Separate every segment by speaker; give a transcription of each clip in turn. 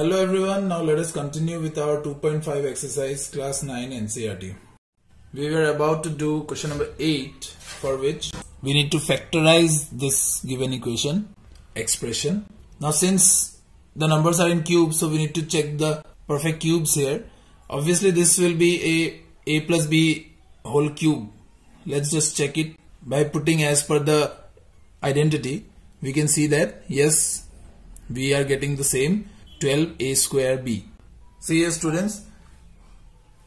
Speaker 1: Hello everyone, now let us continue with our 2.5 exercise class 9 NCERT. We were about to do question number 8 for which we need to factorize this given equation, expression. Now since the numbers are in cubes so we need to check the perfect cubes here. Obviously this will be a a plus b whole cube. Let's just check it by putting as per the identity. We can see that yes we are getting the same 12a square b. See here students,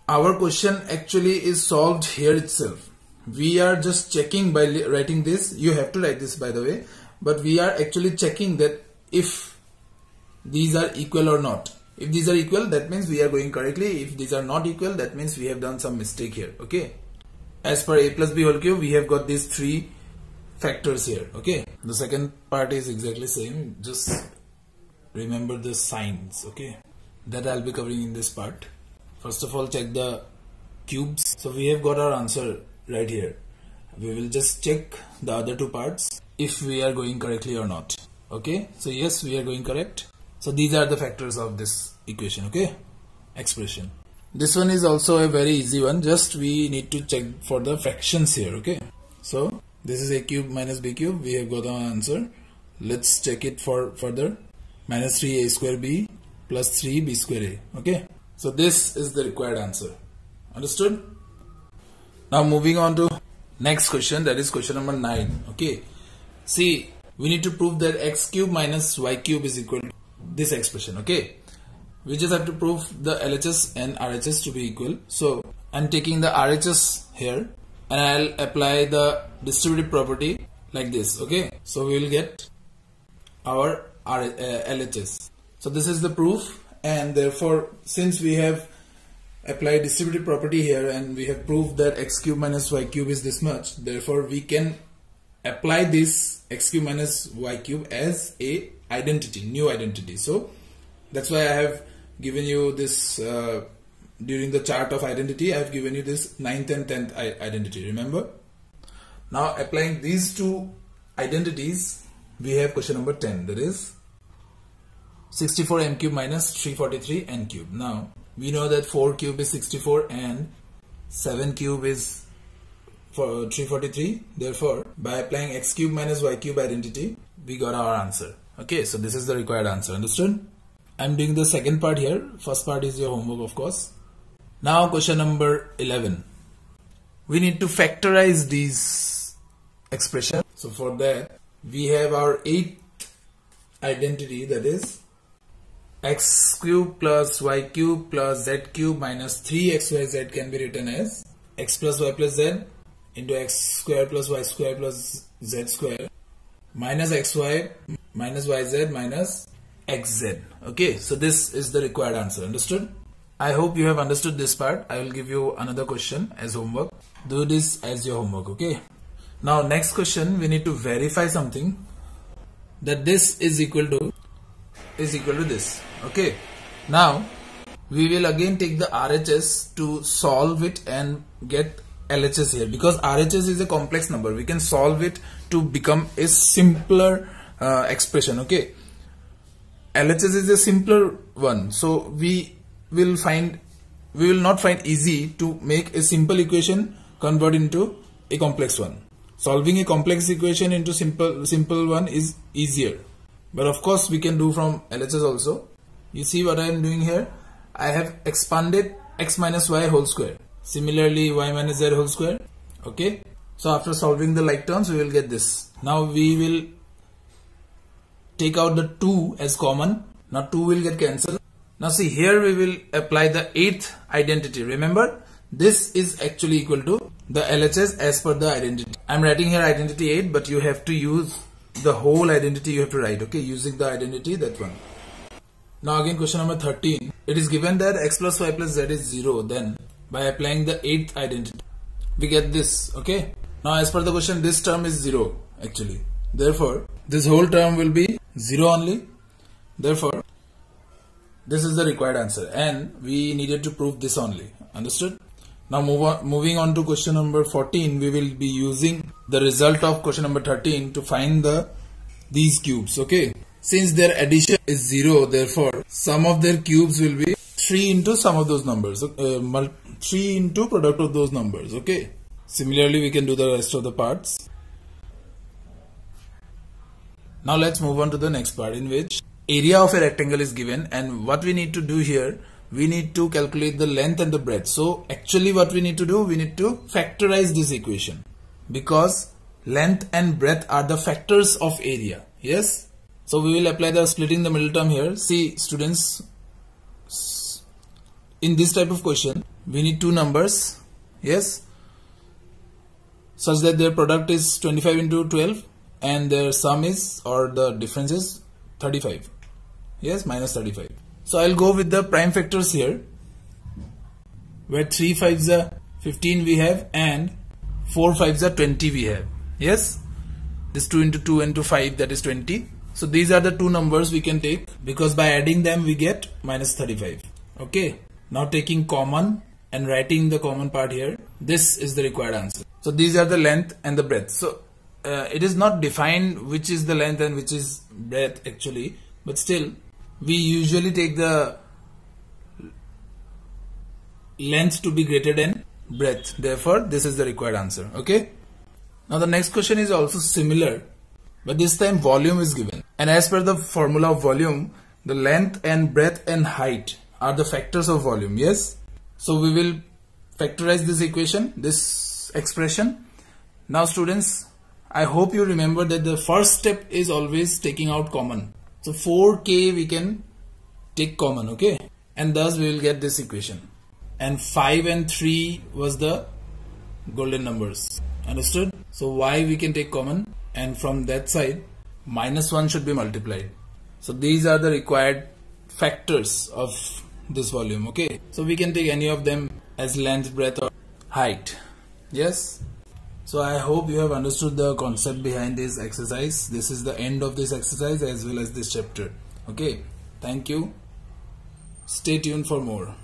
Speaker 1: our question actually is solved here itself. We are just checking by writing this, you have to write this by the way, but we are actually checking that if these are equal or not. If these are equal, that means we are going correctly. If these are not equal, that means we have done some mistake here. Okay. As per a plus b whole cube, we have got these three factors here. Okay. The second part is exactly same. Just remember the signs okay? That I'll be covering in this part. First of all check the cubes. So we have got our answer right here. We will just check the other two parts if we are going correctly or not okay? So yes we are going correct. So these are the factors of this equation okay? Expression. This one is also a very easy one. Just we need to check for the fractions here okay? So this is a cube minus b cube. We have got our answer. Let's check it for further minus 3a square b plus 3b square a. Okay. So this is the required answer. Understood? Now moving on to next question that is question number 9. Okay. See we need to prove that x cube minus y cube is equal to this expression. Okay. We just have to prove the LHS and RHS to be equal. So I'm taking the RHS here and I'll apply the distributive property like this. Okay. So we will get our R, uh, LHS. So this is the proof and therefore since we have applied distributive property here and we have proved that x cube minus y cube is this much therefore we can apply this x cube minus y cube as a identity new identity so that's why I have given you this uh, during the chart of identity I have given you this 9th and 10th identity remember now applying these two identities we have question number 10 that is 64 m cube minus 343 n cube. Now we know that 4 cube is 64 and 7 cube is for uh, 343 therefore by applying x cube minus y cube identity we got our answer. Okay so this is the required answer. Understood? I'm doing the second part here. First part is your homework of course. Now question number 11 we need to factorize these expressions. So for that we have our eighth identity that is x cube plus y cube plus z cube minus 3xyz can be written as x plus y plus z into x square plus y square plus z square minus xy minus yz minus xz. Okay, so this is the required answer. Understood? I hope you have understood this part. I will give you another question as homework. Do this as your homework. Okay. Now next question we need to verify something that this is equal to is equal to this. Okay. Now we will again take the RHS to solve it and get LHS here. Because RHS is a complex number. We can solve it to become a simpler uh, expression. Okay. LHS is a simpler one. So we will find we will not find easy to make a simple equation convert into a complex one. Solving a complex equation into simple simple one is easier but of course we can do from LHS also. You see what I am doing here? I have expanded x minus y whole square. Similarly y minus z whole square. Okay? So after solving the like terms we will get this. Now we will take out the 2 as common. Now 2 will get cancelled. Now see here we will apply the eighth identity. Remember this is actually equal to the LHS as per the identity. I'm writing here identity 8 but you have to use the whole identity you have to write okay? Using the identity that one. Now again question number 13 it is given that x plus y plus z is 0 then by applying the eighth identity. We get this okay? Now as per the question this term is 0 actually. Therefore this whole term will be 0 only. Therefore this is the required answer and we needed to prove this only. Understood? Now move on, moving on to question number 14, we will be using the result of question number 13 to find the these cubes. Okay. since their addition is 0 therefore sum of their cubes will be 3 into sum of those numbers uh, 3 into product of those numbers okay similarly we can do the rest of the parts now let's move on to the next part in which area of a rectangle is given and what we need to do here we need to calculate the length and the breadth so actually what we need to do we need to factorize this equation because length and breadth are the factors of area. Yes? So we will apply the splitting the middle term here. See students, in this type of question, we need two numbers, yes, such that their product is 25 into 12 and their sum is or the difference is 35, yes, minus 35. So I'll go with the prime factors here, where 3 5s are 15 we have and 4 5s are 20 we have, yes, this 2 into 2 into 5 that is 20 so these are the two numbers we can take because by adding them we get minus 35. Okay. Now taking common and writing the common part here. This is the required answer. So these are the length and the breadth. So uh, it is not defined which is the length and which is breadth actually. But still we usually take the length to be greater than breadth. Therefore this is the required answer. Okay. Now the next question is also similar but this time volume is given. And as per the formula of volume, the length and breadth and height are the factors of volume. Yes. So we will factorize this equation, this expression. Now students, I hope you remember that the first step is always taking out common. So 4k we can take common, okay? And thus we will get this equation. And 5 and 3 was the golden numbers. Understood? So y we can take common and from that side minus 1 should be multiplied. So these are the required factors of this volume okay. So we can take any of them as length, breadth or height. Yes. So I hope you have understood the concept behind this exercise. This is the end of this exercise as well as this chapter. Okay. Thank you. Stay tuned for more.